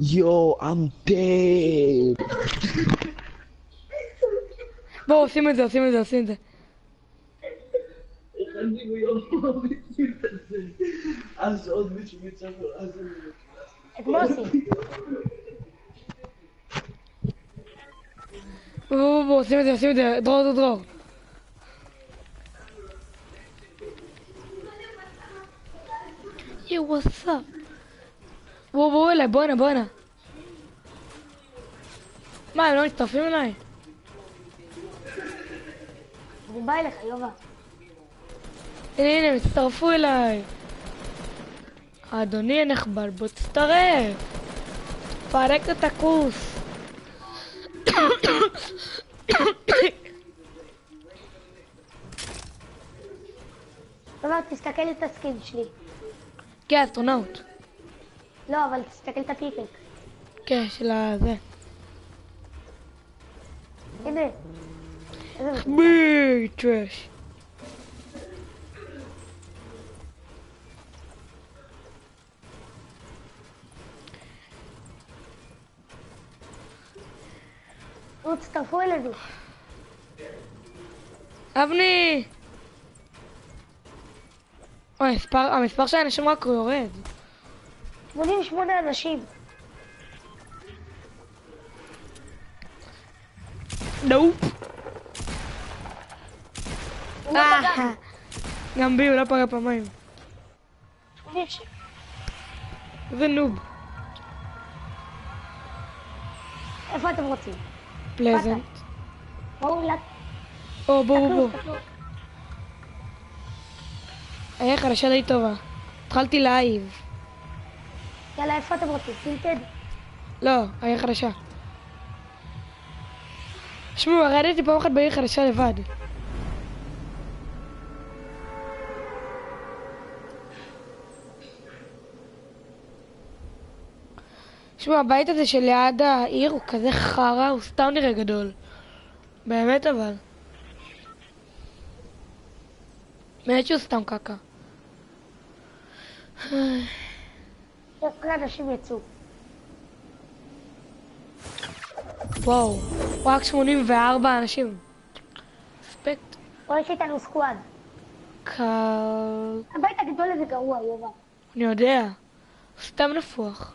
Yo, I'm dead. בואו, עושים את זה, עושים את זה, עושים את זה. אז עוד מישהו מצפר, אז את מוסי. בואו, בואו, בואו, עושים את זה, עושים את זה. בוא הנה, בוא הנה. מה, הם לא מצטרפים אליי? הוא בא אליך, יובה. הנה, הנה, הם הצטרפו אליי. אדוני הנכבד, בוא תצטרף. פרק את הכוס. תסתכל את ה skin שלי. כן, אסטרונאוט. לא, אבל תסתכל את ה pickaxe. כן, של הזה. הנה. trash. נו, תצטרפו אלינו. אבני! אוי, המספר של האנשים רק יורד. 88 אנשים. נופ. לא פגע. גם בי, הוא לא פגע פעמיים. 86. זה נוב. איפה אתם רוצים? פלזנט. בואו, לק- או, בואו, בואו. היה חדשה די טובה. התחלתי להעיב. יאללה, איפה אתם רוצים? סילטד? לא, היה חדשה. שמעו, ירדתי פעם אחת בעיר חדשה לבד. שמעו, הבית הזה שליד העיר הוא כזה חרא, הוא סתם נראה גדול. באמת אבל. באמת שהוא סתם קקה. כל האנשים יצאו. וואו, רק 84 אנשים. אספקט פה יש איתנו סקואד. קל... הבית הגדול הזה גרוע, יובה. אני יודע. סתם נפוח.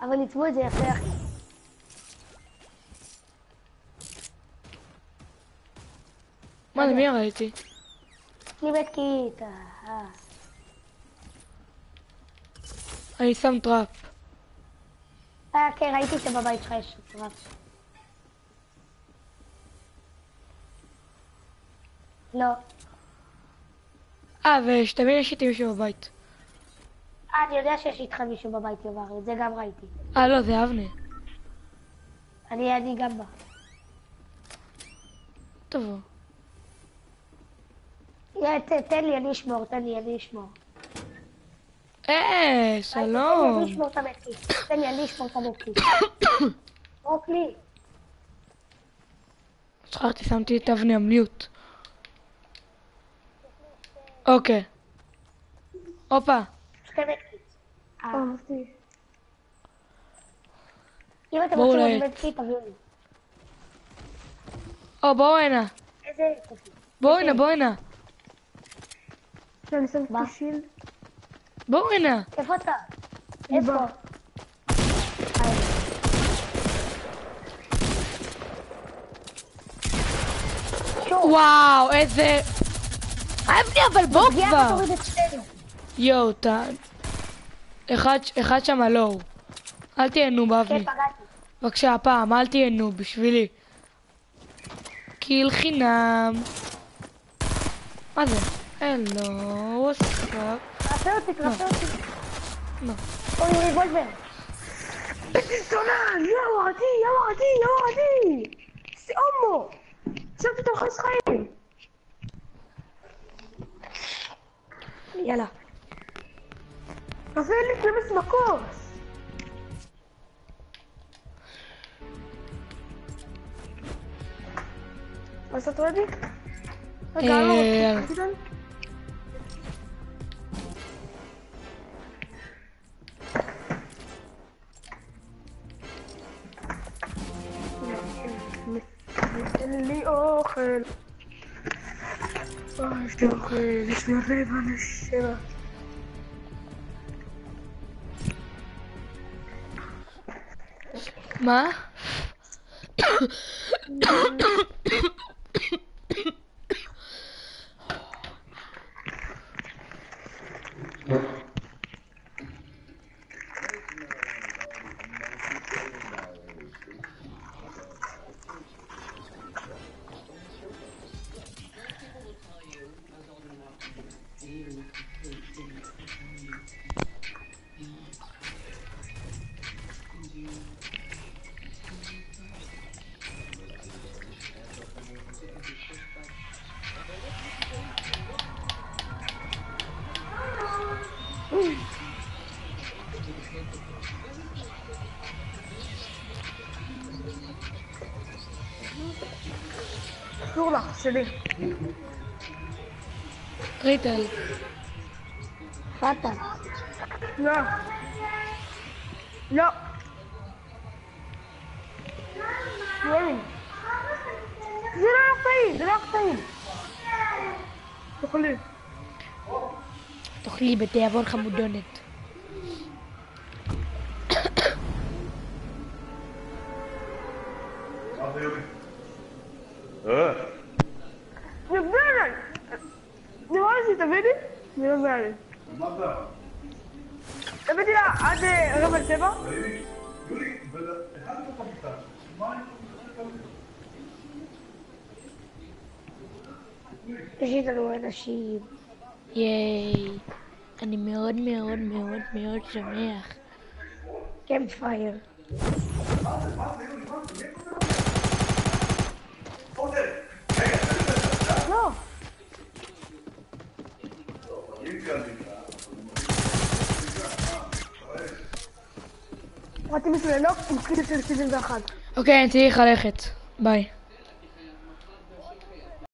אבל עיצבו את זה יפה, אחי. מה זה, מי ירה כיתה. אה. אני שם trap. אה, כן, ראיתי שבבית שלך יש trap. לא. אה, ושתמיד יש איתי מישהו בבית. אה, אני יודע שיש איתך מישהו בבית, יובר, את זה גם ראיתי. אה, לא, זה אבני. אני, אני גם בא. תבוא. תן לי, אני אשמור, תן לי, אני אשמור. אה, תן שלום. לי, אני אשמור את המדקיט. תן לי, אני אשמור את המדקיט. זרוק לי. שכחתי, שמתי את אבני המיוט. אוקיי. הופה. אה. אם אתם בואו רוצים לעץ. עוד מדקיט, תביאו לי. או, בואו הנה. בואו הנה, בואו הנה. אני שם? את השילד. בואו הנה. איפה אתה? איפה? וואו, איזה... אבני, אבל בוא כבר. יואו, אתה... אחד, אחד שם לא. אל תהיה נוב, כן, אבני. פגעתי. בבקשה, הפעם, אל תהיה נוב, בשבילי. קיל חינם. מה זה? Hello, what's up? Celtic, no. Celtic. No. Oh, you're revolving. سونان يا وادي يا وادي يا وادي سي امو شفت الخس خايب يلا رافائيل انت لابس مقاص وصلت وادي؟ إيه يلا אוכל. אוי, יש לי אוכל, יש לי רבע נשימה. מה? אסור לך, שלי. ריטל. פאטה. לא. לא. לא לי. זה לא היה טעים, זה לא היה טעים. תאכלי. תאכלי לי? לא מביאה לי. הבאתי לה עד רבע שבע? יש איתנו אנשים. ייי. אני מאוד מאוד מאוד מאוד שמח. קמפ פייר. לא. פרטים מצוינות עם קליפ של סיזון ואחת. אוקיי, אני צריך ללכת. ביי.